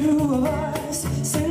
two of us.